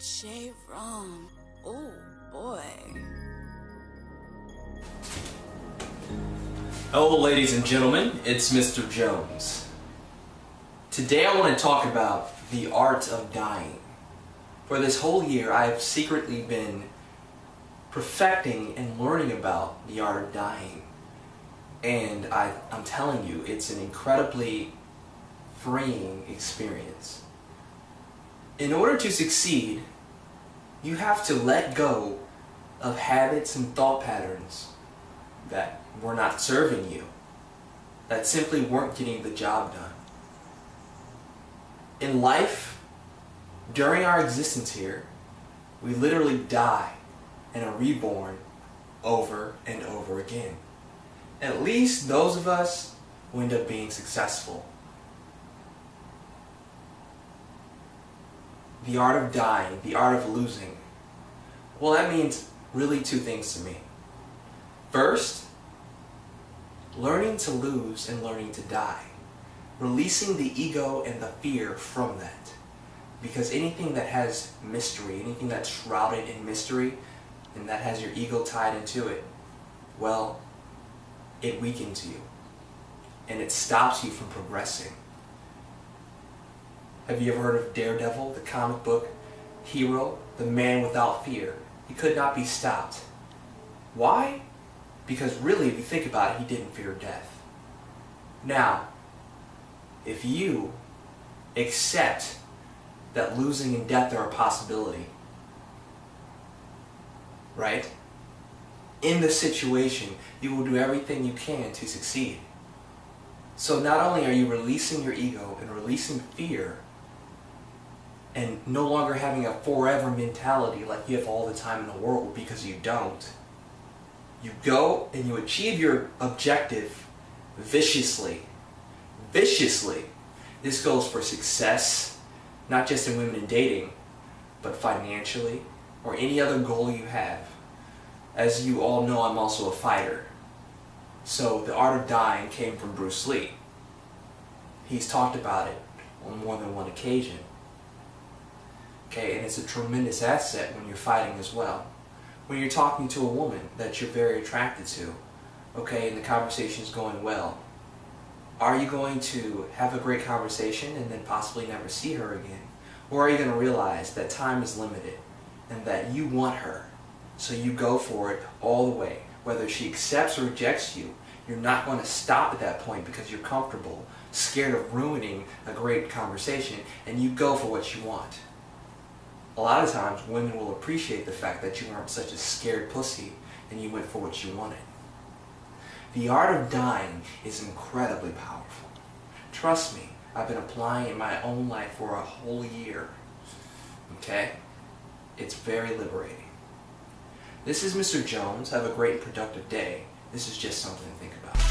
J. Ron. Oh boy. Hello, ladies and gentlemen, it's Mr. Jones. Today I want to talk about the art of dying. For this whole year, I have secretly been perfecting and learning about the art of dying. And I, I'm telling you, it's an incredibly freeing experience. In order to succeed, you have to let go of habits and thought patterns that were not serving you, that simply weren't getting the job done. In life, during our existence here, we literally die and are reborn over and over again. At least those of us who end up being successful. The art of dying, the art of losing. Well, that means really two things to me. First, learning to lose and learning to die. Releasing the ego and the fear from that. Because anything that has mystery, anything that's shrouded in mystery, and that has your ego tied into it, well, it weakens you. And it stops you from progressing. Have you ever heard of Daredevil, the comic book hero, the man without fear? He could not be stopped. Why? Because really, if you think about it, he didn't fear death. Now, if you accept that losing and death are a possibility, right? In the situation, you will do everything you can to succeed. So not only are you releasing your ego and releasing fear and no longer having a forever mentality like you have all the time in the world because you don't. You go and you achieve your objective viciously. Viciously. This goes for success, not just in women and dating, but financially or any other goal you have. As you all know, I'm also a fighter. So the art of dying came from Bruce Lee. He's talked about it on more than one occasion. Okay, and it's a tremendous asset when you're fighting as well. When you're talking to a woman that you're very attracted to, okay, and the conversation is going well, are you going to have a great conversation and then possibly never see her again? Or are you going to realize that time is limited and that you want her, so you go for it all the way? Whether she accepts or rejects you, you're not going to stop at that point because you're comfortable, scared of ruining a great conversation, and you go for what you want a lot of times women will appreciate the fact that you weren't such a scared pussy and you went for what you wanted. The art of dying is incredibly powerful. Trust me, I've been applying in my own life for a whole year. Okay? It's very liberating. This is Mr. Jones. Have a great and productive day. This is just something to think about.